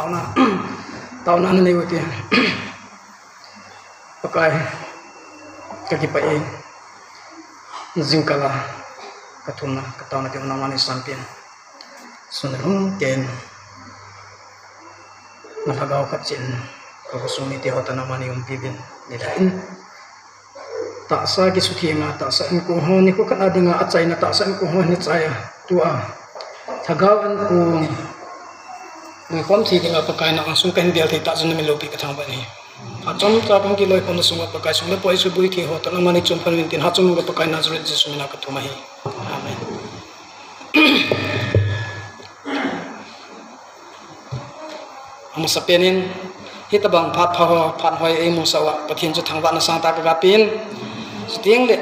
भावना भावना नहीं होती है पकाए कभी पे जीव कला कथुना कतावना के नामाने सांपियन सुनरुम केन malagaw kapsin kakusumiti hota naman yung bibin. Nilain. Taasa gisutima taasaan ko. Honi ko kanadi nga. At say na taasaan ko. Honi tsaya. Tua. Tagawan ko. Kana dinga atsay na tak sa ko ho ni tsaya tua thagawan ko ni kom thi dinga pakai na ang sungkan dial thi ta sun mi lopi ka thang ba ni achom ta pang ki loi kon sunga pakai sunga poi su bui thi ho ta namani chom pan tin ha chom ga pakai na zure ji sumina ka thuma hi amen. Amo sapenin hitabang phat pha phat hoi e mo sawa pathin chu thangwa na sang ta ka pin. Sting le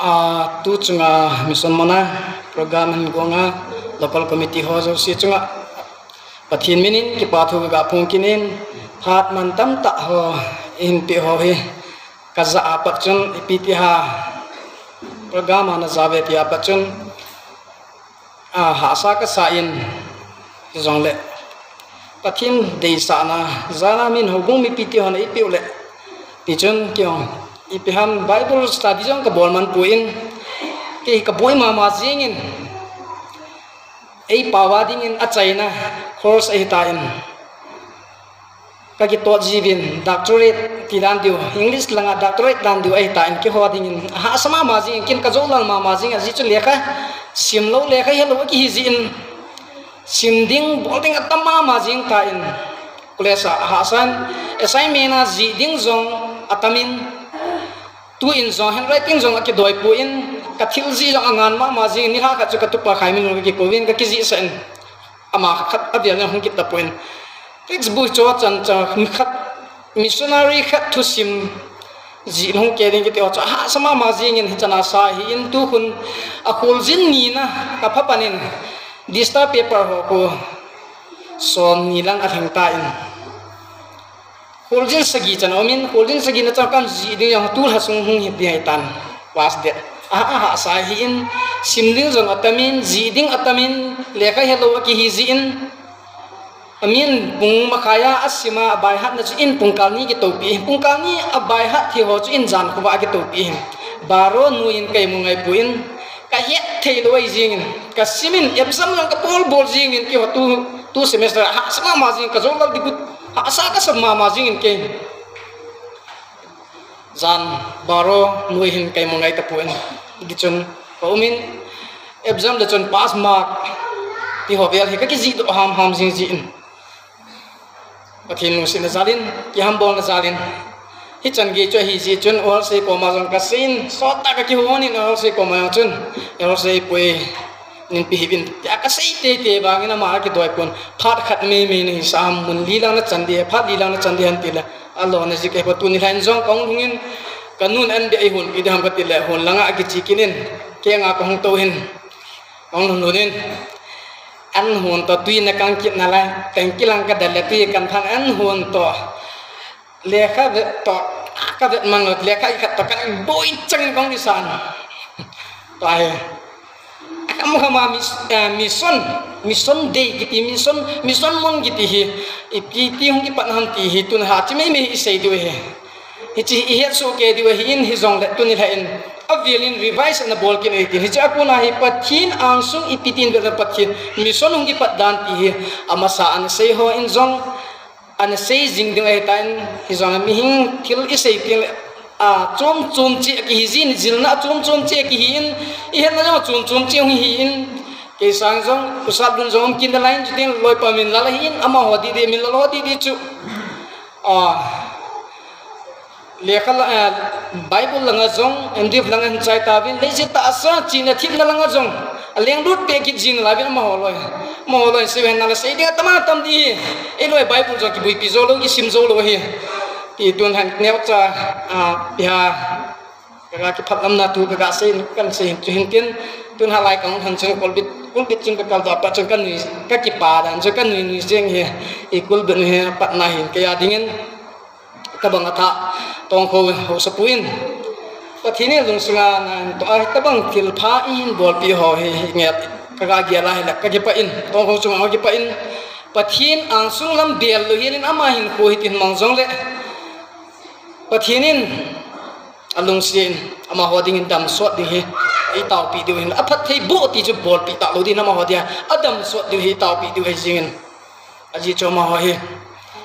a tu chunga mission mana program han gonga local committee ho jo si chunga pathin minin, ki pa thu ga phung kinin. Phat man tam ta ho, in pi ho he kaza apak chun ipiti ha. Program ana zabe pi apak chun. A ha sa ka sa in. Zong le. Pathin dei sa na. Zana min ho gung mi piti ho na ipi le. Pi chun kyong ipiham bible study jong ka bolman puin ke ka boy ma ma jingin ei pawading in achaina course ei ta in ka ki to jibin doctorate tilan diu english langa doctorate dan diu ei ta in ki hoding in ha sama ma kin ka zo lang ma ma jing aji chu lekha sim lo lekha helo ki hi jin sim ding bolding atama ma jing ta in kulesa hasan assignment a ji ding zong atamin. Tu in zong handwriting zong aki doi pu in ka thil ji zong angan ma ma ji ni ha ka chu ka khai min ki ko ka sen. Ama khat abian na hong ki ta poin cho chan cha khat missionary khat tu sim. Ji hong ke ding ki te cha ha sama ma ji ngin chana sa hi in tu hun. A khol jin ni na ka pha panin dista paper ho ko son ni lang a thang ta in. Holding sagi chan omin holding sagi na chakam ji de yang tu hasung hung hi tan. Was de a a ha sa hi in simding jong atamin ji ding atamin lekha hello ki hi ji in. Amin bung makaya asima abai hat na in pungkal ni ki topi pungkal ni abai hat thi ho in jan ko ba ki topi baro nu in kai mungai puin ka het thei loi jing ka simin epsam yang ka pol bol jing in ki ho tu tu semester. Ha sama ma jing ka zo lal dikut asa ka sa mama jing ke. Zan baro nui hin kai mongai ta puen gichun paumin exam da chun pass mark. Ti hovel hi ka ki ji do ham ham jing ji in pathin nu sin zalin ki ham bol na zalin hi chan gi cho hi ji chun or se ko ma jong ka sin so ta ka ki honi no se ko ma chun or se pui nin pi hibin ya ka sei te te bangina ma ki doi pon phat khat me me ni sam mun li lang na chandi phat li lang na chandi han tila allo na ji ke pa tu ni han jong kong hungin kanun an di hun idam katila hun langa ki kicikinin ke nga kong hung tohin on an hun to tui na kang kit nala tengkilang ka dalle tui kan than. An hun to lekha to ka vet mangot lekha ka to kan boi chang kong di to tai kamu kama mis eh, mison mison day kiti mison mison mon kiti hi. Ipiti hung kipat hanti hi tun ha chi mai mai isai hichi i hiat so ke diwa hi in zong avilin revise na bol kin eitin. Hichi akuna hi pathin ang ipitin ber pathin mi pat dan ti amasa an sei ho in zong. An sei jing ding ai tan hi zong mi hing thil i sei a chom chom chi ki hi jin jil na chom chom chi ki hi in na chom chom chi hi in ke sang zong. Usab dun zong kin da lain. Jutin loi pa min la hin ama ho di de min la lo di di chu. Ah lekha la bible langa jong mdf langa chai ta bin le ji ta sa chi na thip na langa jong leng rut pe ki jin la bin ma ho loi ma ho loi se na la sei de tama tam di e loi bible jong ki bui pi zo lo ki sim zo lo hi tuần hành neo cha à bia cái cái phát âm na tu cái sinh kan sinh tu hình tiên tuần halai kang han chung kol bit kul bit chung kal da pa chung kan ni ka ki pa dan chung kan ni jeng he ikul ben he pat na hin kaya dingin ka bang ata tong ko ho sa puin. Pa thini lung sunga nan to a ta bang kil pha in bol pi ho he nge ka ga gia la la ka ki pa in. Tong ko chung ho ki pa in. Pathin ang sung lam bel lo hian ama hin ko hitin mangjong le. Pathinin alung sin ama ho ding dam so di he, ai tau pi du hin. Aphat thei bo ti chu bol pi ta lo di na ma hodia adam so di he tau pi du he jingin aji cho ma ho he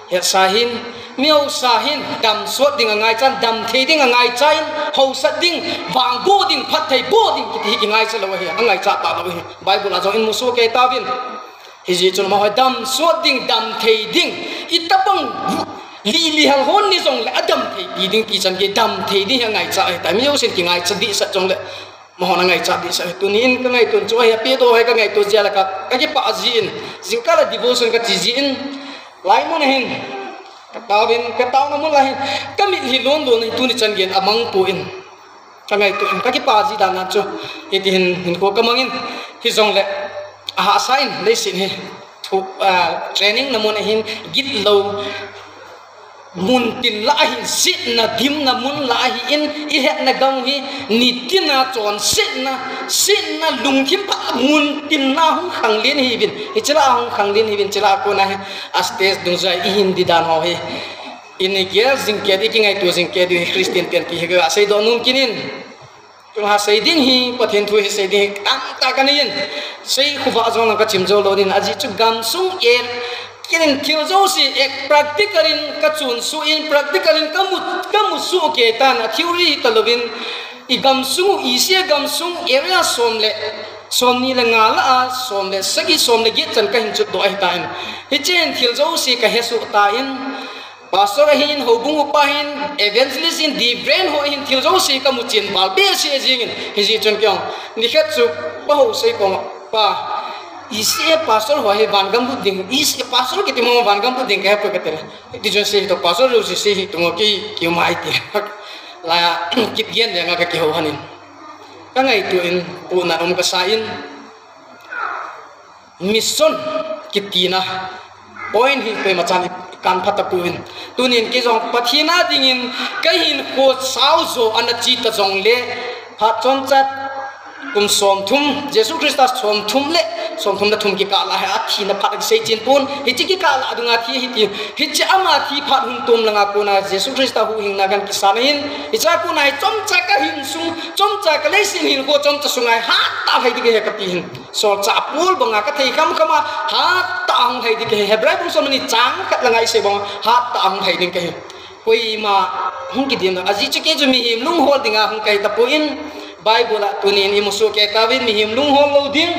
ya sahin, miêu sahin dam sot ding ngai chan dam thei ding ngai chain ho sat ding wang bo ding phat thei bo ding ki hi ngai cha lo hi ngai cha ta lo hi bible a zo in musu ke ta bin hi ji chun ma dam suat ding dam thei ding itapang li li hang hon ni zong le adam thei bi ding ki chan ke dam thei ding hang ngai cha ai ta mi yo sin ki ngai cha di sa chong le mà hona ngai cha đi sao tu ni cái ngày tuần chúa chu biết đâu hay cái ngày tuần tu là cái cái ka ki pa ji in jing ka la devotion ka ji ji lai mo na hin ka bin ka na mo lai, hin ka mi hi lon lon tu ni chan gen amang pu in. Ka tu in ka ki pa ji da chu hi hin hin ko kamangin hi zong le a sain le sin he thu training na mon hin git lo mun tin la hin sit na dim na mun la hi in i het na gam hi ni tin na chon sit na sit na lung kim pa mun tin na hung khang lin hi bin i chila hung khang lin hi bin chila ko na astes dung zai i hin di dan ho hi in ge jing ke di ki ngai tu jing ke di christian ten ki ga sai do nun kinin chung ha sei ding hi pathen thu hi sei ding tam ta kan yin sei khu ba zong ka chim zo lo din aji chu gam sung er kinin thil zo si ek practicalin ka chun su in practicalin ka mu ka mu su ke ta na theory ta lovin i gam sung i se gam sung area som le som ni le nga la a som le sagi som le git chan ka hin chu do ai ta in hi chen thil zo si ka he su ta in pastor hin ho bungu pa hin evangelist in di brain ho hin thil zo si ka mu chin bal be si jing hi ji chon kyong ni khat chu pa ho sei ko pa isi pastor ho he ban gam bu ding, isi pastor ki timo van gam bu ding ka pa ka tere ti jo si to pastor jo si si to mo ki ki mai ti la, kit gen ya nga ka ki ho hanin ka ngai tu in pu na um ka sa in. Mission kitina point hi pe machan kan phata tu tunin ke jong pathina dingin kahin ko sao zo an chi ta jong le. Pha chon chat kum som thum, jesu christus som thum le. Som thum da thum ki ka la ha thi na phat sei chin pun. Hi chi ki ka la dunga thi hi ti hi chi ama thi phat hun tum langa ko na jesu christus hu hing na gan ki sa hin. Hi cha ku nai chom cha ka hin sung, chom cha ka le sin hin ko, chom cha sungai ha ta hai di ge ka pi hin. So cha pul banga ka thei kam kama ha ta ang hai di ge hebrai bung so mani chang ka langai se bang ha ta ang hai di ke koi ma, hung ki dim na aji chi ke ju mi him lung hol dinga hung kai ta po in. Bible tunin imusu kay tawin mihim lunghol loading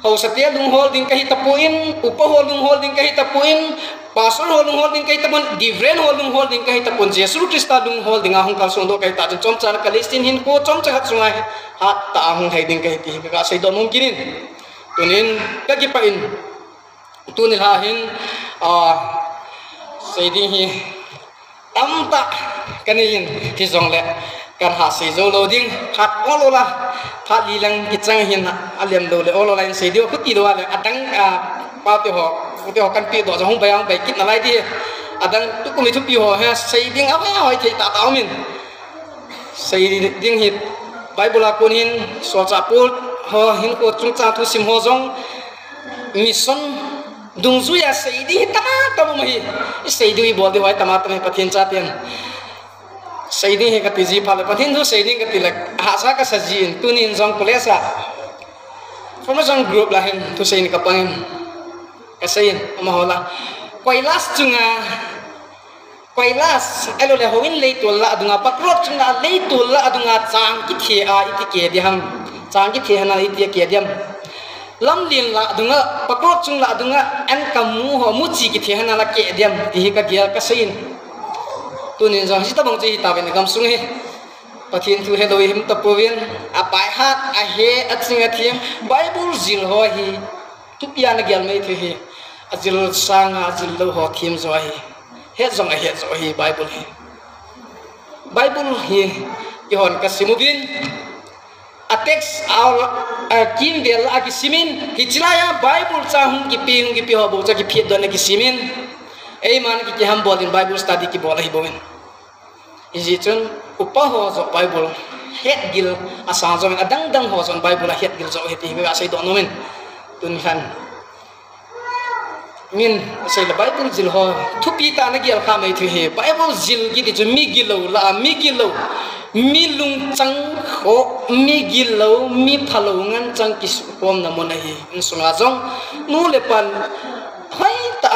Kau setia lunghol ding kahitapuin, upahol lunghol ding kahitapuin, pastor hol lunghol ding kahitapun, divren hol lunghol ding kahitapun, Yesus Krista lunghol ding ahong kalsundo kahita jin comcar kalistin hin ko comcar hat sungai hat ta ahong hay ding kahiti kaka say don mungkinin. Tunin kagipain. Tunil hahin ah say din hi tamta le kan hasi zolo ding hat olo lah hat lilang kicang hin aliam dole olo lain se dio kuti do ala adang pau ti ho kuti ho kan pi do jong bayang bay kit na lai di adang tu kumi tu pi ho ha se ding apa ya hoi thei ta tau min. Se ding hit. Bible akun hin so chapul ho hin ko chung cha tu sim ho jong mission dung zu ya se di ta ta mo hi. Se di bo di hoi ta ma ta me pathin cha tian seiding he ka tiji phale pathin du seiding ka tilak hasa ka sajin tunin jong kulesa formation group lah hen tu sein ka pangin ka sein ama hola koilas chunga koilas elo le hoin le tul la adunga. Pakrot chunga le tul la adunga. Chang ki the a iti ke di ham chang ki hana iti ke lam lin la adunga. Pakrot chung adunga. An kamu ho mu chi hana la ke diam. Ti ka gya ka sein tunin jong si tabang chi ta ben gam sung he pathin thu hello him bai hat a he a chinga thiam bible zil ho hi tu pia na gyal mai thu hi a zil sang a zil lo ho thiam zo he zong a he zo hi bible hi bible hi ki hon ka simubin a text kim bel a ki simin hi chilaya bible cha hum ki pi hum ki pi ho bo cha ki phi don ki simin ei man ki ki ham bolin bible study ki bola hi bomen izi chun upa ho zo bible het gil asa zo men, adang dang ho zo bible het gil zo het hi asai sai don men. Tun han. Min asai la bible zil ho thupi ta na gil kha mai thu he. Bible zil gi ti chu mi gil lo la, mi gil lo mi lung chang kho, mi gil lo mi phalo ngan chang kis pom na mo hi. In sunga jong nu le pan hai ta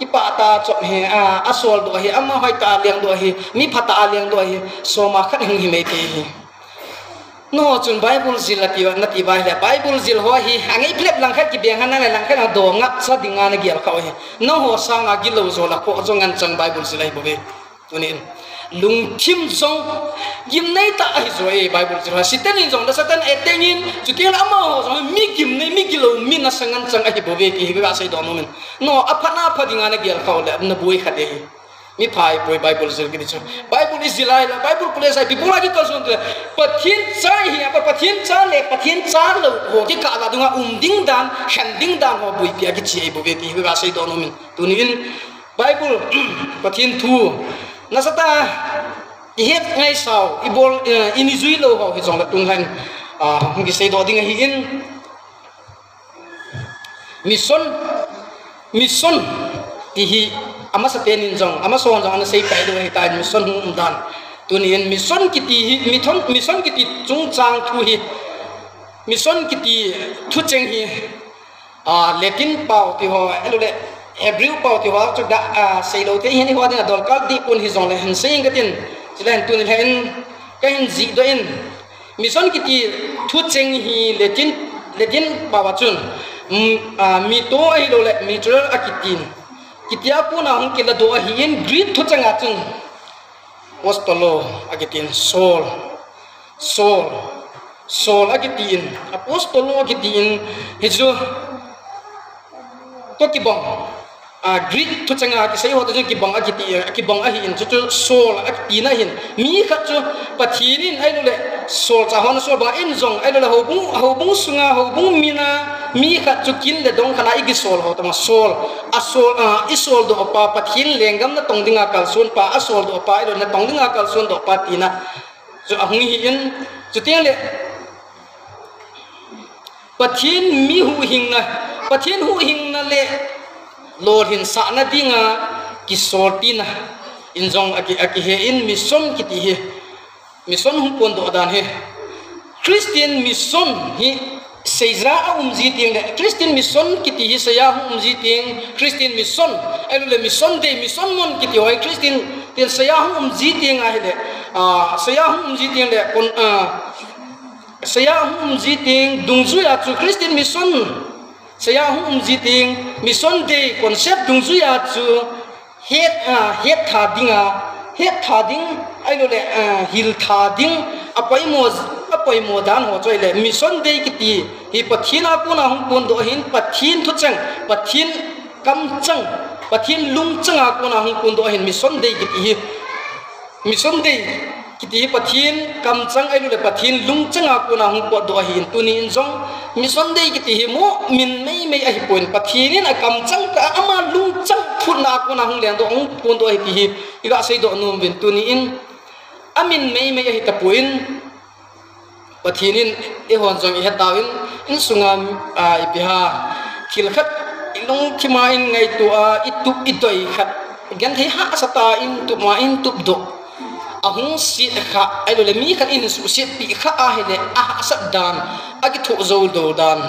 ki pa ta chop he a asol do hi ama hai ta liang do hi. Mi phata liang do hi so ma khat hing hi mai te hi no chun bible zil ati na ti bai la bible zil ho hi angai plep lang khat ki beng han na lang khat do ngap sa dinga na gial khaw hi no ho sa nga gi lo zo la ko zo ngan chang bible zil ai bobe tunin lung kim zong gim nei ta ai zo e bible ha siten in zong da satan e tengin chu kel ama ho zo mi gim nei mi gilo mi na sangan chang ai bobe ki ga sai do no men no apana apha dinga na gial khaw la na buai khate hi mi phai poi bible kini chu bible is zilai la bible kule sai people lagi kal sun pathin chai hi apa pathin cha le pathin cha lo ho ki ka la dunga um ding dan han ding dan ho bui pia ki chi bu ve ti ga sai do no min tu ni bible pathin thu na sa ta ihet ngay sao ibol inizui lo ho hi jong la tung lang ah ngi sei do ding hi in mission mission ti hi ama sa pen in jong ama son jong ana sei pai do hi ta mission hum dan tunien mission ki ti hi mithon mission ki ti chung chang thu hi mission ki ti thu cheng hi à lệ kinh bảo thì họ ấy luôn đấy hebrew pau ti ho chu da a sei lo te hi ni ho da dol kal di pun hi jong le hen sei ngatin sila hen tunin hen ka hen zi do in mission kiti thu cheng hi lekin lekin bawa chun mi to ai lo le mi tral akitin kitia puna hong kila do hiin grit thu chang a chun was to changa chung apostolo agitin sol sol sol tin apostolo agitin hijo to kibong a grit thu changa ki sei ho to ki bang agiti ki bang ahi in chu sol agitina hin. Mi kha chu pathinin ai le sol cha hon sol ba in zong ai lo le ho bung ho bung sunga ho bung mina. Mi kha chukin le dong khana igi sol ho tama sol. A sol a isol do pa pathin lengam na tong dinga kal sun pa. A sol do pa ilo na tong dinga kal sun do pa tina so a hungi in chu tiang le pathin mi hu hing na pathin hu na le lor hin sa na dinga ki na. Injong aki aki he in misom kiti he. Misom hum pon do adan he. Christian misom hi seizra um jiting le christian misom kiti hi saya um jiting christian misom. Elu le misom de misom mon kiti hoi christian tin saya um jiting a le. Ah, a saya um jiting le kon a ah, saya um jiting dungzu ya chu christian misom. Saya hu umzi ting mission de concept dungzu ya chu het a het tha dinga het tha ding elu le hil tha ding apai mo apoi mo dan ho choi le mission dei ki ti hi pathina ku na hung pun do hin pathin thu chang pathin kam chang pathin lung chang a ku na hung pun do hin mission dei ki ti hi mi dei ki ti pathin kam chang ai le pathin lung chang a ku na hung tu ni in jong mission dei ki ti hi mo min mei mei a hi poin pathinin a kam chang ka ama lung chang phun na ku na hung lian do hung pun do hi hi. Iga sei do num vin tu amin mei mei a hi ta puin pathinin e hon jong i hetawin in. Sunga a ipiha khil khat ilung ngai tu a itu itoi khat. Gan thei ha sata in tu ma in do ahung si kha ai lo le mi khat in su si pi kha a hele a sat dan, a ki thu zo do dan.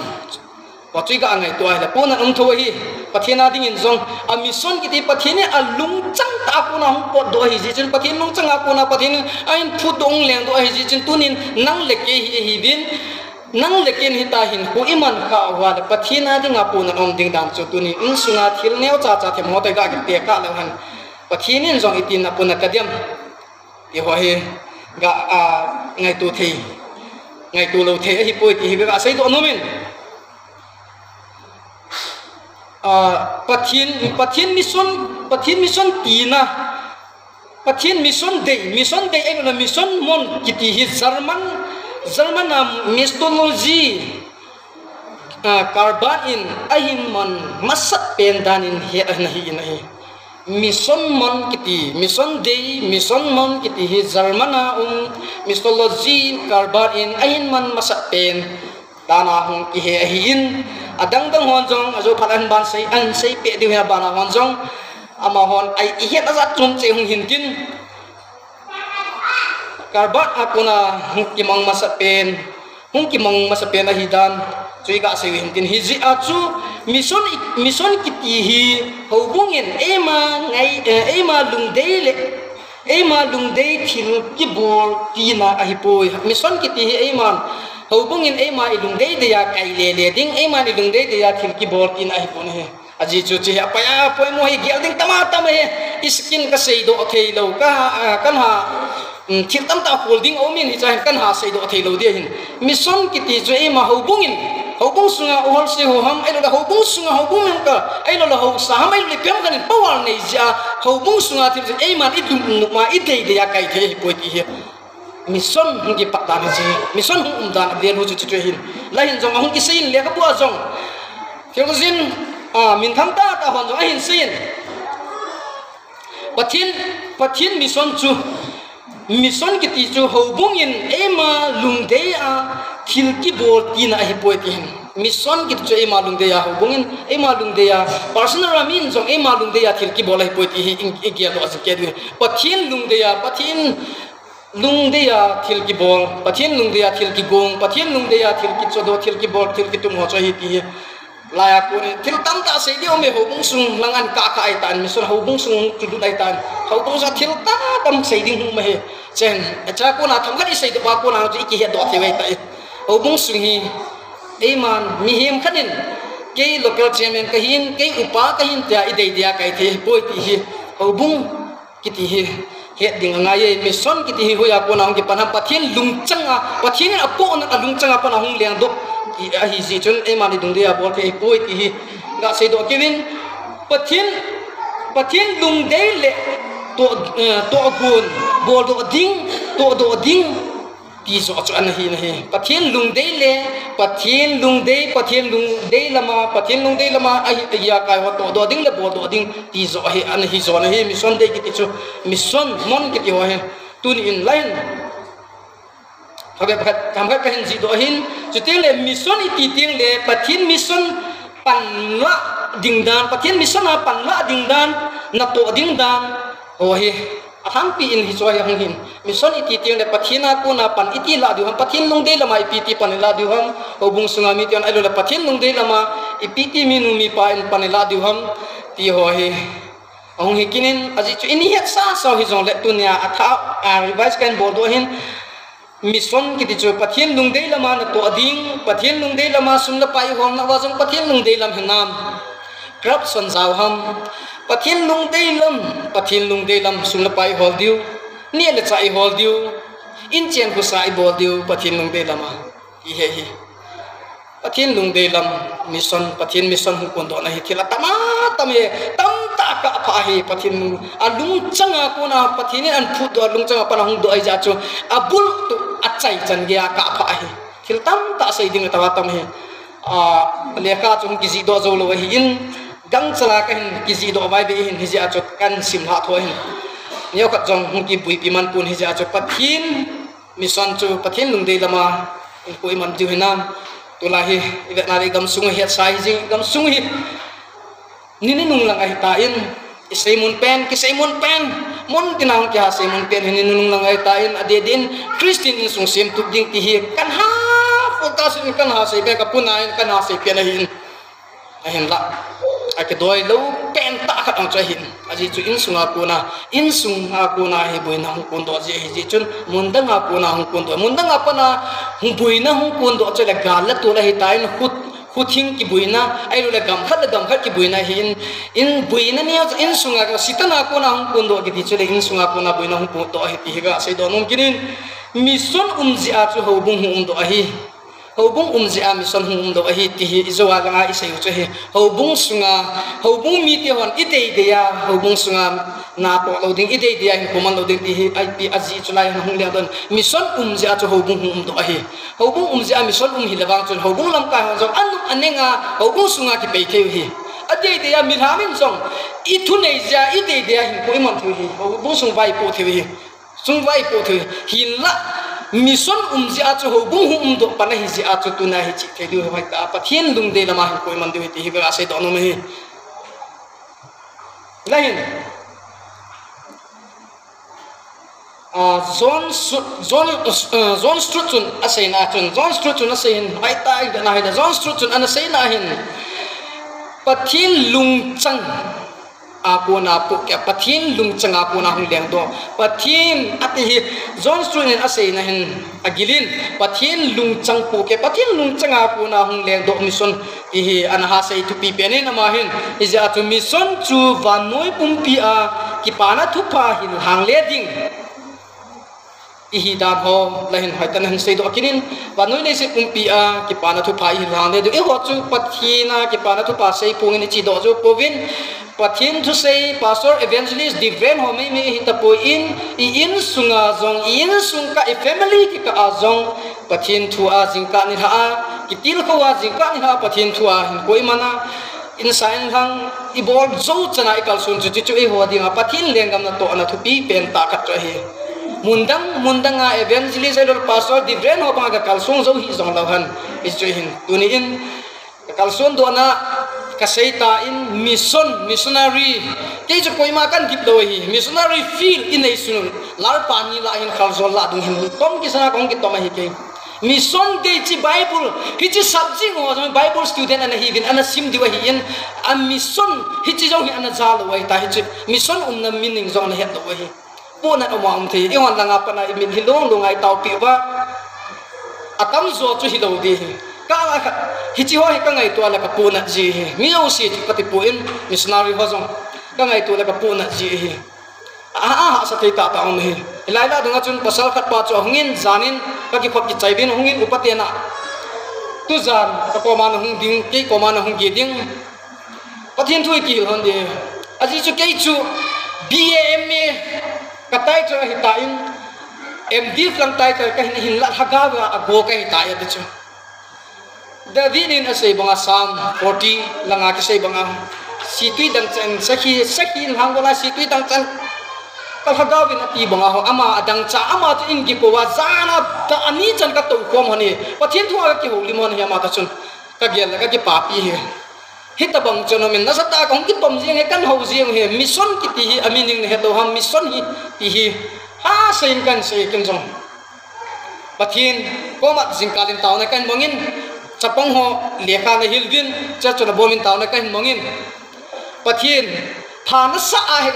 Wa chui ga ngai to ai la, pona um tho hi pathena ding in zong. A mission ki ti pathene a lung chang ta ko na hung pot do hi ji chen pathin lung chang a ko na pathin in thu dong leng do hi ji chen tunin nang le ke hi e hi din. Nang le ken hi ta hin ko iman kha wa la pathina ding a pona ong ding dan chu tunin in sunga thil neo cha cha the mo te ga ki te ka lo han. Pathinin zong itin a pona kadiam diam ho hi ga à ngày tu thì, ngày tu lâu thế hi poi ti ga sai do no min pathin pathin mission pathin mission tina pathin mission day mission day ay na. Mission mon kiti hi German German na methodology carbon à, in, ahin man, masat pendan in hi na hi. mison mon kiti mison day mison mon kiti hizal mana um mistolozi karbar in ayin man masapen dana hong kihe ahin adang dang honjong azo palan ban sai an sai pe di hia bana honjong. Ama hon ai ihe azat tum se hong hinkin karbat akuna hong kimang masapen hong kimang masapen ahidan. Chui ga sei hin kin hiji achu mission mission kiti hi ema ngai ema lungdei le ema lungdei thil ki bor ti na a hi ema hobungin ema ilungdei de ya kai le le ding ema ilungdei de ya thil ki bor ti he aji chu chi apaya poi mo hi gyal ding tama tama he ka sei do thei lo ka kan ha thil tam ta holding omin hi cha kan ha sei do thei lo de hin mission kiti chu ema hobungin hobung sunga uhol si ho ham ai lo hobung sunga hobung men ka ai lo ho sa ham ai le pem kan pawal nei ja à sunga ti ấy man i dum ma i dei de ya kai the po ti he mission hung ki patda ni ji mission hung um dan de lu chu chu hin la hin jong hung ki sein le ka bu jong cái gì à mình tham ta ta hon jong hin sein pathin pathin mission chu mission ki ti chu hobung in ema lungde a khilki bor tin a hi poe tin mission ki chu ema lungde ya hobung in ema lungde ya personal ramin jong ema lungde ya khilki bol hi poe ti hi ing ge lo as ke du pathin lungde ya pathin lungde ya khilki bol pathin lungde ya khilki gong pathin lungde ya khilki chodo khilki bol khilki tum ho chahi ti layakuni tiltam tak sei dia me hubung sung mangan ka ka aitan misun hubung sung tudu aitan hubung sa tilta tam sei ding me chen acha ko na tham kani sei ba ko na ji ki do te wei ta hubung sung hi eiman mi him khanin ke local chairman kahin ke upa kahin tia ide dia kai the poi ti hi hubung kiti hi he ding anga ye misun kiti hi hoya ko na hong ki panam pathin lungchanga pathin apo na lungchanga panahung leng dok do a hi si chun e mani dung dia bol ke poi ti hi ga se do kevin pathin pathin lung de le to to gun bol do ding to do ding. Ti zo chu an hi na hi pathin lung de le pathin lung de pathin lung de lama pathin lung de lama a hi ya kai ho to do ding le bol do ding. Ti zo hi an hi zo na hi mission de ki chu mission mon ki ti ho he tun in line Habis pakat kamkat kahin si dohin, sutil le mission iti ting le pathin mission panla dingdan, pathin mission na panla dingdan, na to dingdan, oh hi atham pi in hi choi hang hin. Mission iti ting le pathina ko na pan iti la du ham pathin lung de lama ipiti pan la du ham obung sunga mi tion alo la pathin lung de lama ipiti minu mi pa in pan la du ham ti ho hi ong hi kinin aji chu ini het sa so hi jong le tunya atha a revise kan bodo hin mission ki ti chu pathian lung dei lama na to ading pathian lung dei lama sum la pai hom na wajong pathian lung dei lam hinam krap son zaw ham pathian lung dei lam pathian lung dei lam sum la pai hol diu ni le chai hol diu in chen ku sai bol diu pathian lung dei lama hi he hi pathian lung dei lam mission pathian mission hu kon do na hi thila tama tame tam ta ka pha hi pathian alung changa ko na pathian an phu do lung changa pa na hung do ai ja chu abul tu achai chan ge ka pha hi thil tam ta sai ding ta tam hi a le ka chung ki ji do zo lo hi in gang chala ka hin ki ji do bai be hin hi ja chu kan sim ha tho hin nyo ka jong hung ki bui pi man pun hi ja chu pathin mission chu pathin lung dei lama ko iman ju hinam tulahi idak nari gam sungai hiat saizing gam sungai nini nung lang ay tain isaimun pen kisaimun pen. Mun tinang kya saimun pen nini nung lang ay tain adedin kristin in sung sim tubding tihi. Kan ha putasin kan ha sai ka punain kan ha sai pinahin ahin ai ke doi lo pen ta ka ang chahin aji chu in sunga kuna in sunga kuna hi boina hung kun do je hi ji chun mundang a kuna hung kun do mundang a pana hung boina hung kun do chela gala tu la hi tain hut huthing ki buina ai le gam khat gam khat ki buina hin in buina ni in sunga ka sitana ko hung kun do ki ti chule in sunga ko buina hung kun do hi ti ga sai do nom kinin mission umji a chu ho bung hum do hi hobung umji mission hum do hi ti hi izowa ga nga isai chu hi hobung sunga hobung mi ti hon ite de ya hobung sunga na to lo ding ite de ya hi kuman lo ding ti hi ai pi aji chulai hung le don mission umji a cho hobung hum do hi hobung umji mission um hi lawang chun hobung lam ka hon jong anu anenga hobung sunga ki pe theu hi. Ate de ya mi hamin song i thu nei ja ite de ya hi ko imon thu hi. Hobung sung vai po theu hi. Sung vai po theu hi la mission um ji a chu ho bung hum um do pana hi ji a chu tu na hi chi the du hai ta pathian lung de lama hi koi man du ti hi ga se do no me lain. A zon zon uh, zon strutun asai na chun zon strutun asai hin hai ta ga na hi da, zon strutun an sai na hin. Pathin lung chang aku na pu kya pathin lung changa pu na hung leng do pathin ati hi zon student ase na hin agilin. Pathin lung chang pu ke pathin lung changa pu na hung leng do mission hi an ha sei tu pi pe ne na ma hin is tu mission chu vanoi pum pi a ki pana thu pa hin hang le ding ihi da ho la hin tan han sei do akinin wa noi nei se pum pi a ki pa na thu pa hi hang le do e ho chu pathina ki pa na thu pa sei pu ni chi do jo povin pathin to say pastor evangelist different ho me me hita po in i in sunga zong in sungka i family ki ka a azong pathin thu a jingka ni ha ki til ko wa jingka ni ha pathin thu a hin koi mana in sign hang i bol zo chana i kal sun chu chu e ho dinga pathin lengam na to na thu pi pen ta ka tra he mundang mundanga evangelist elor pastor different ho pa ka kal sun zo hi zong lawan is chu hin tuni in kal sun do na kaseita in mission missionary. Ke ju koi ma kan dip do hi. Missionary feel in ei sun lar pani la in khal zol la dung hin. Tom ki sana kong ki tom hi ke mission chi bible. Hi chi ngo jo bible student ana hi bin ana sim diwa hi in. A mission hi chi jong hi ana zal wa ta hi chi. Mission na meaning zong na het po na ma thì the i wan la na im hi long long ai tau pi à tâm zo chu hi lo đi, cả ka hi chi ho hi ka ngai to la ka pu na ji mi o si ti pati pu in missionary ho zong ka ngai to la ka pu na ji hi a a ha sa ta ta om hi lai la dunga chun pasal khat pa cho hungin cái ka ki khop đi chai bin hungin upate na tu zan ka ko man hung ding ke ko man hung ge ding pathin thui ki hon de aji chu ke chu BAMA tai cho hi ta in MD flang tai ka hin hin la haga ga ago ka hi ta ya de chu David in asay banga Psalm 40 langa kisay banga situi dang chan sakhi sakhi hang wala situi dang chan kalhagawin ati banga ho ama adang cha ama to in gi ko wa zana ta ani chan ka to kom hani pathin thua ki ho limon hi ama ta chun ka gel ka ki papi he hita bang chono min na sata kong ki pom jing he kan ho jing he mission ki ti hi à, amining he to ham mission hi ti hi. Ha sein kan sei kin jong pathin ko mat jing kalin taw na kan mongin chapong ho lekha na hilvin cha chona bomin taw na kan mongin pathin thana sa a hi.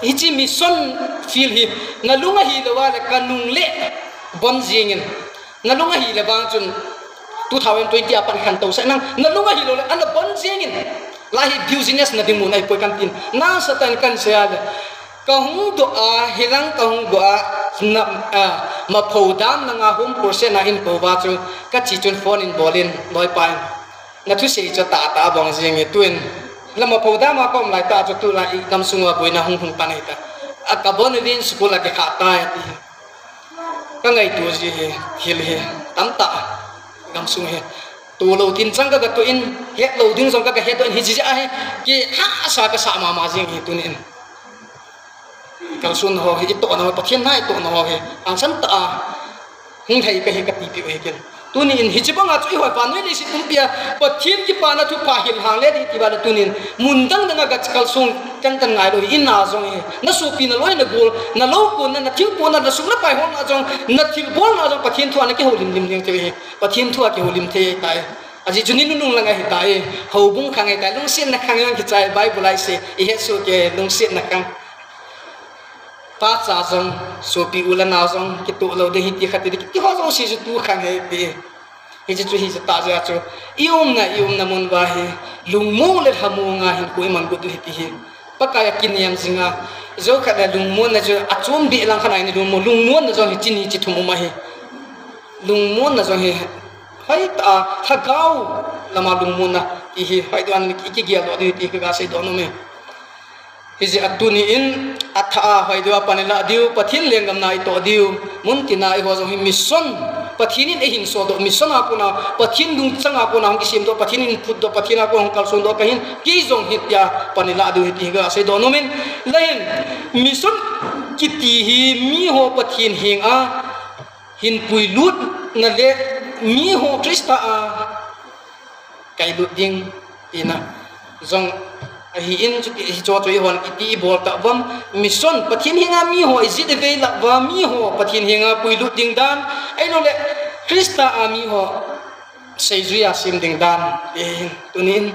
Chi mission feel hi na lunga hi lawa la kanung le bon jingin na lunga hi la bang chun 2020 apan kan tau sa nang na lunga hi lo la ana bon jingin lahi business na dimu nai poi kantin na sa tan kan sa kahung do a hilang kahung do a na ma phau dam na nga hum percent na in ko ba chu ka chi chun phone in bolin loi pai na thu se cho ta ta bong jing e tuin. La ma phau dam ma kom lai ta chu tu la i gam sunga boi na hung hung pa nai ta. A ka bon din school a ke kha ta ya ti. Ka ngai tu ji hil he tam ta gam sung he tu lo tin sang ka ka tu in he lo ding song ka he to in hi ji ja he ki ha sa ka sa ma ma jing hi tu ni in kal sun ho hi to na pathian nai to na ho he ang san ta hung thai ka he ka pi pi he ken तुनिन हिचबंग आचो होय पानोय लेसि तुपिया प थिम कि पाना थु पाहिल हांगे दि तिबाले तुनिन मुंदंग दंगा गचकल सुंग चंतन नाय लोय इन ना जोंग न सुपि लोय न गोल न लो को न न थिम को न न सुंग न पाय हो ना जोंग न बोल ना जोंग पथिन थुआ न के होलिम दिम दिम थे पथिन थुआ के होलिम थे काय अजि जुनि नु नुंग लंगा काय हौबुंग खांगे काय लुंग सेन न खांगे न खिचाय बाइबल इहे सो के लुंग सेन न खांगे pa cha zong so pi ula na zong ki tu lo de hi ti khati ki ho zong si ju tu khang he bi hi ji chu hi ta ja chu yêu na yêu na mun ba hi lung mo le ha mo nga hin ko man gu du hi ti hi pa ka ya kin yam singa zo kha da lung mo na chu a chum bi lang khana ni lung mo lung mo na zo hi chin hi chi thu mo ma hi lung mo na zo hi hai ta tha gao lama lung mo na ti hi hai do an ki ki gia do di ti ka sai do no me hizi atuni in, atha hoi do panela diu pathin lengam nai to diu. Mun tina i ho zo hi mission. Pathin in ehin so do, mission apuna pathin dung chang apuna hong kisim do, pathin in phut do, pathin apu hong kal son do, kahin ki zong hitya panela diu hi ga, se do nomin lain, mission kiti hi, mi ho pathin hing a, hin pui lut na le, mi ho krista a. Kai lut ding, ina, zong hi in chu ti hi cho chu hon ki ti bol ta vam mission pathin hinga mi ho is it ve la wa mi ho pathin hinga pui ding dan. Ai no le krista a mi ho sei zuya sim ding dan. E tunin.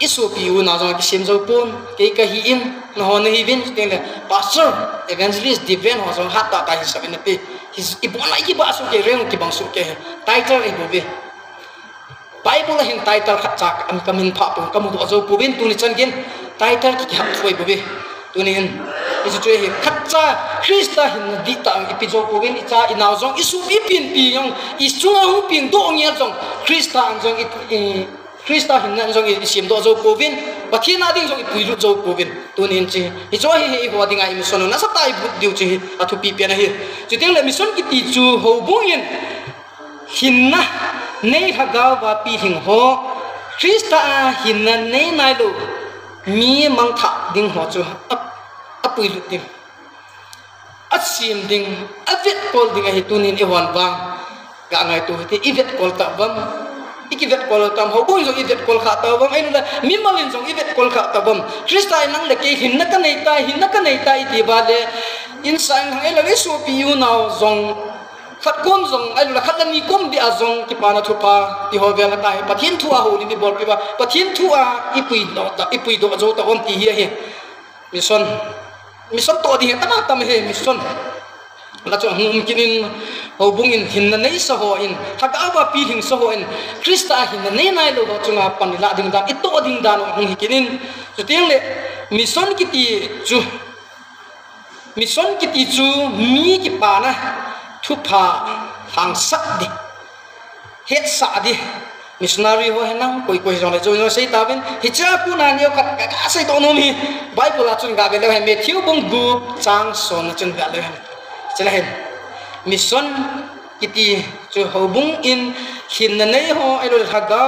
Isu piu na zong ki sim zo pon ke ka hi in na ho na hi vin. Ting le pastor evangelist diven ho zong hat ta ta hi sabin pe. His ibona ki ba su ke reng ki bang su ke title e bo be bible hin title khat chak am kamin pha pu kamu do zo pu bin tu ni chan gin title ki hap thoi bo bi tu ni hin isu chue hi khat cha krista hin di ta ang ipi zo pu bin cha inaw zong isu bi pin pi yong isu isunga hu pin do ngia zong krista ang zong i Krista hin nan zong i sim do zo kovin pathin na ding zong i pui ru zo kovin tu hin chi hi cho hi hi ho dinga im sono na sa tai bu diu chi a thu pi pi na hi chu teng le mission ki ti chu ho bu yin hin na nei ha ga wa pi hing ho, Krista a hin na nei nai lu, mi mang tha ding ho chu ap, apui lu ding. Asim ding avet kol ding hi tu nin e wan bang ga ngai tu ti ivet kol ta bam ikivet kol tam ho boi zo ivet kol kha ta bam ai na, mi malin zo ivet kol kha ta bam kristai nang le ke hin na ka nei ta hin na ka nei ta i ti ba le in sang hang ele le so pi yu nau zong khát kom zong ai là khát la ni kom đi a zong ki pa na thu pa. Thì họ về là ta bắt thiên thu a đi đi bi bol vào, bắt thiên thu à, ipui pui ta ipui pui do zo ta om ti hi hi mission mission to di ta na tam he mission là cho hum kinin bung in hin na nei sa ho in. Áo awa pi hing sa ho in. Krista hin na nei nai lo chunga pan la ding dan ito ding dan hung hikinin so tiang le mission kiti chu mission kiti chu mi ki pa na thu pha hang sắc đi hết sa đi missionary ho hen nang koi koi jong le jong sei ta ben. Hi cha pu na nyo khat ka sei to no mi. Bible la chun ga be le me thiu bung gu chang so na chun ga le chela hen. Mission kiti chu ho bung in. Hin na nei ho ai lo tha ga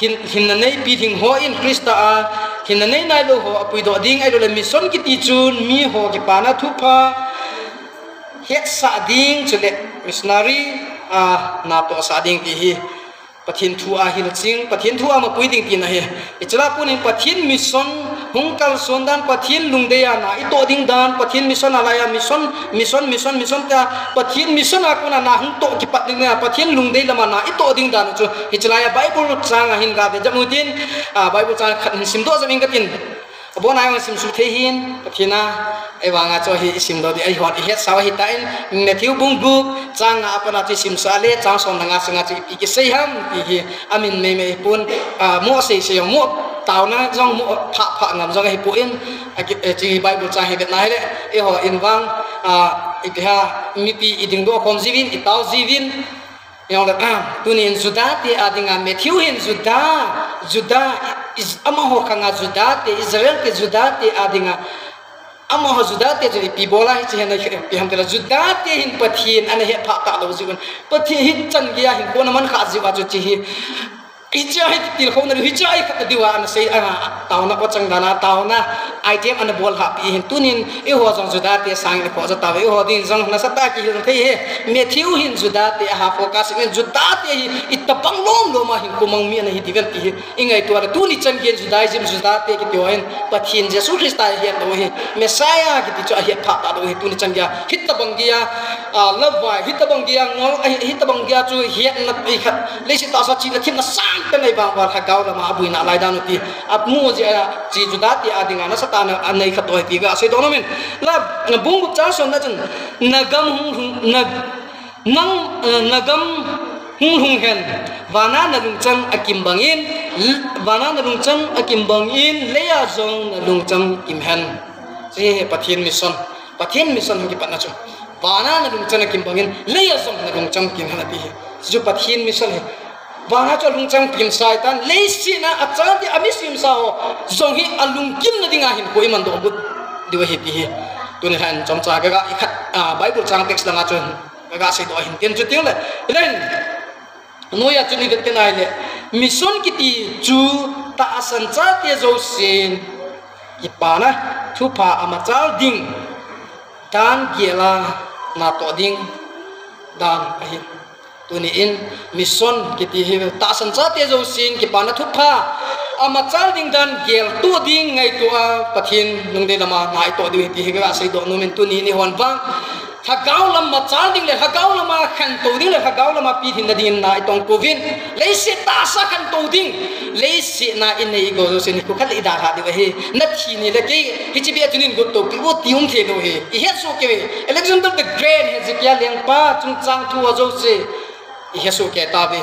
hin hin na nei pi thing ho in krista a. Hin na nei nai lo ho apui do ding ai lo le mission kiti chun. Mi ho ki pa na thu pha hiet sa ding chule missionary a na to sa ding ki hi. Pathin thu a hil ching pathin thu a ma pui ding tin a hi e ding dan pathin mison alaya mison mison mison mison mission ta mison mission a kuna na hung to ki pat ding na pathin lungde la ma na. I to ding dan chu. Hi bai ya bible chang a hin ga de jamudin a ah, bible chang khat sim do katin bon ai sim su the hin na e wanga cho hi sim do di ai hoạt hi sa hi tain. Nè thiếu bung bung, chang apa na chi sim sa le chang som na nga sanga chi pi ki sei ham pi hi amin me me pun mua xây xây mua tao na trong mua pha pha ngầm trong cái pu in chi bible trang hi việt na đấy ai họ in wang a ha, mi pi iding do con zivin, itau zivin, yang le ah tunin thì ti adinga matthew hin juda. Juda is ama ho kanga zuda te israel ke zuda te adinga. Ama ho zuda te jeli pi bola hi chena pi ham tela zuda te hin pathin an he pha ta lo jigun pathin hin chang gya hin kon man kha jiwa chu chi hi. इचा है तिल खौन रु इचा आई खत दिवा न से आ तावना को चंगदाना तावना आइटम अन बोल हा पी हिन तुनिन ए हो जों जुदा ते सांग ने खोज तावे हो दिन जों न सता की हिन थे हे मेथिउ हिन जुदा ते हा फोकस में जुदा ते ही इत पंगलोम लो मा हिन कुमंग मी नहीं दिवन ती इंगै तोर तु नि चम के जुदा जिम जुदा ते की तो हिन पथिन जेसु ख्रिस्ता हे तो हे मेसाया की ति चो हे फा पा दो हे तु नि चम गया हित बंगिया लव वा हित बंगिया ngol हित बंगिया chu hian na pe khat le si ta sa chi na thim na sang kan nei bang war hakau la ma abui na lai dan ti. Ap mu je chi ju da ti adinga na sata na anei khat oi ti ga se do no min la bung bu cha son na chen nagam hung nag, nang eh, nagam hung hung hen. Wana na lung chang akim bangin wana na lung chang akim bangin leya zong na lung chang kim hen. Je pathin mission pathin mission ki pat na chu wana na lung chang akim bangin leya zong na lung chang kim hen ati ju pathin mission he bana cho lung chang pim sai tan le si na a chang ti ami sim sa ho zong hi alung kim na dinga hin ko iman do but diwa hi ti hi tu ni han chom cha ga ga i khat a ah, bible chang text la nga chon ga ga se do hin ten chu tiang le. Len no ya chu ni vet ten ai le. Mission ki ti chu ta asan cha te zo sin. I pa na, thu pa ama chal ding. Tan gela na to ding. Dan kiti hi ta san cha te zo sin ki pana thu pha ama chal ding dan gel tu ding ngai men tu ni ni hon bang ha gao lam ma chal ding le ha gao lama khan to ding le ha gao lama pi thin da ding na tong covid le se ta sa khan to ding le se na in nei go so ni ko khat ida ha di he na thi ni le ke hi chi bi atunin go to pi wo ti um the lo he i he so ke alexander the great he ji kya leng pa chung chang thu a zo se yesu ke ta be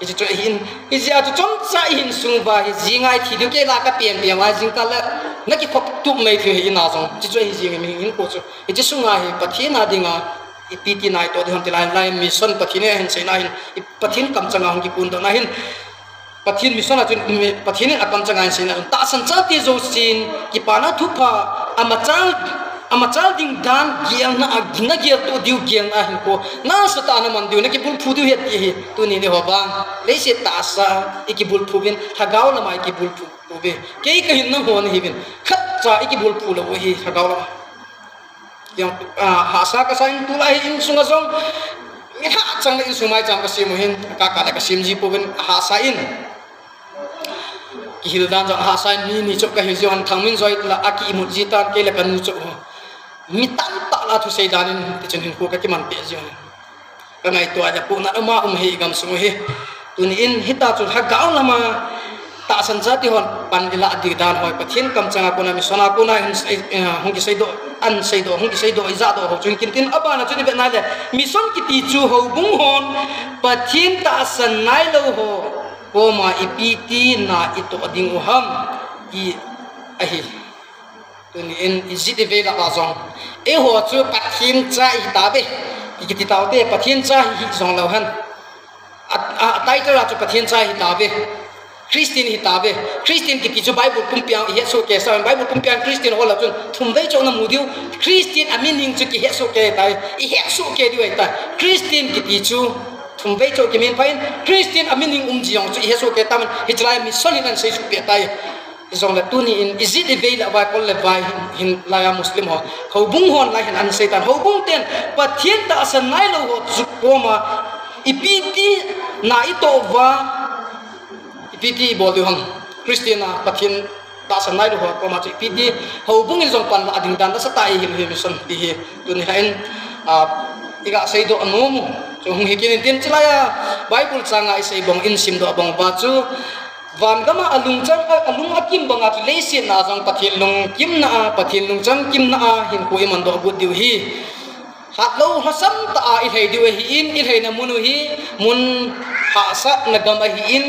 ichi to hin ichi atu chom cha hin sung ba hi jingai thi du ke la ka pian pian wa jing ka la na ki phok tu mai thi hi na song chi cho hi jing mi hin ko chu ichi sunga hi pathi na dinga ipiti nai to de hon tilai lai mission pathin e hen sena hin pathin kam changa hong ki pun do na hin pathin mission atun pathin akam changa hin sena ta san cha ti zo sin ki pana thupa amachal अमाचा दिन गान गियल ना अग्न गियल तो दिउ गियल ना हिको ना सता ना मंदिउ ने कि बुल फुदु हे ति हे तु नि ने होबा ले से तासा इ बुल फुबिन थगाव ना माई बुल फु तोबे के कि ना होन हिबिन खच्चा इ कि बुल फुल ओ हे थगाव ला यम हासा का साइन तुला हे इन सुंग सोंग इन सुमाई चंग का सिम हिन का का का सिम जी पुबिन हासा इन कि हिलदान जो हासा नि नि चो का mi tam ta la thu sei danin ti chen hin ko ka ki man pe ji ka ngai to aja pu na ma um hi gam sung tun in hita chu ha gaun lama ta san sa ti hon pan dila di dan hoi pathin kam changa ko na mi sona ko na hin hong ki sei do an sei do hong ki sei do iza do ho chung kin tin aba na chu ni be na le mi son ki ti chu ho bung hon pathin ta san nai lo ho. Ko ma ipiti na ito ading uham ki ahi tuni in izit ve la bazong e ho chu pathin cha i ta be ki ti tau te pathin cha hi zong lo han a tai ta chu pathin cha hi ta be Christian hi ta be Christian ki ti chu Bible kum piang he so ke sa Bible kum piang Christian ho la chun thum dei chong na mu diu Christian amin ning chu ki he so ke ta i he so ke diu ta Christian ki ti chu thum dei cho ki min pain Christian amin ning um ji yong chu he so ke ta man hi chlai mi solin an sei su pe ta zong la tuni in is it avail ba kol le vai hin la ya muslim ho. Ho bung hon la hin an satan ho bung ten, pa thien ta san nai lo ho zu ko ma. Ipiti na va wa. Ipiti bol du hang. Christiana pathin ta san nai lo ho ko ma chu ipiti ho bung in zong pan la ading dan da sa tai him him son. Ti hi tuni ha in a iga sei do anu mu chu hung hikin tin chila ya bible changa isai bong in sim do bong ba chu van gama alung chang alung akim bangat tu lesin na jang pathil lung kim na pathil lung chang kim na hin ko iman do bu diu hi. Hat lo hasam ta i thei diu hi in i thei na munu hi, mun ha sa na gama hi in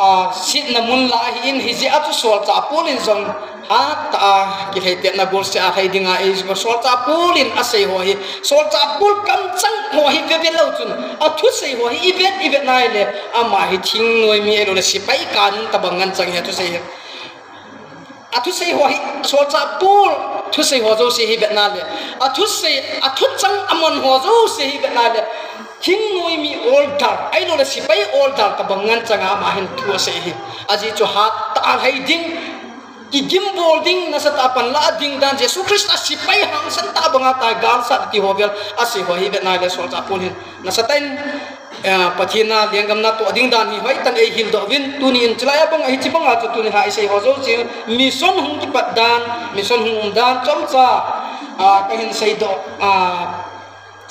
a sit na mun la in hi ji atu sol cha pulin jong ha ta ki thei te na gol se a thei dinga e go sol cha pulin a sei ho hi sol cha pul kam chang ho hi ve ve lo chun a thu sei ho hi ibet ibet nai le a ma hi thing noi mi elo le si pai kan ta bangan chang he tu sei a thu sei ho hi sol cha pul thu sei ho zo se hi vet na le a thu sei a thu chang amon ho zo se hi vet na le thing noi mi all dar ai lo le si pai all dar ta bangan changa ma hin thu se hi aji chu ha ta hai ding. Ki gimbal ding na sa la ding dan Jesu Christ si pai hang san ta banga ta gal sa ti hovel. Asi ho hi na le sol ta pun hin. Na sa tain pathina liangam na to ding dan hi hoi tan ei hil do win tu ni in chlaya bang hi chipanga chu tu ho zo chi mission hung ki pat dan mission hung dan. Chom cha a ka hin sei do a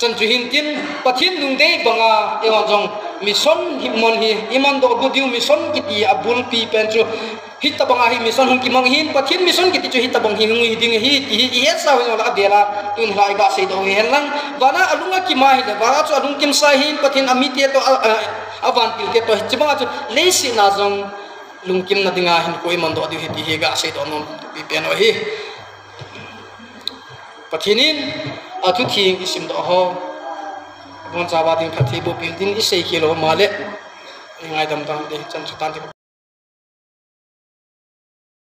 chan chu hin tin pathin lung dei banga e hon jong mission hi mon hi iman do bu diu mission ki ti abul pi pen chu hit tabang ahi mission hung kimang hin pathin mission kiti chu hit tabang hin hi ding hi hi hi sa wi la dela tun lai ga sei do hen lang wana alunga ki ma hi le wa chu alung kim sa hin pathin amit ye to avan pil ke to chibang chu le si na jong lung kim na dinga hin koi man do hi hi ga sei do pi pen hi. Pathinin atu thi gi sim do ho bon cha ba ding phathi bo building i sei ki lo ma le ngai dam dam de chan chu tan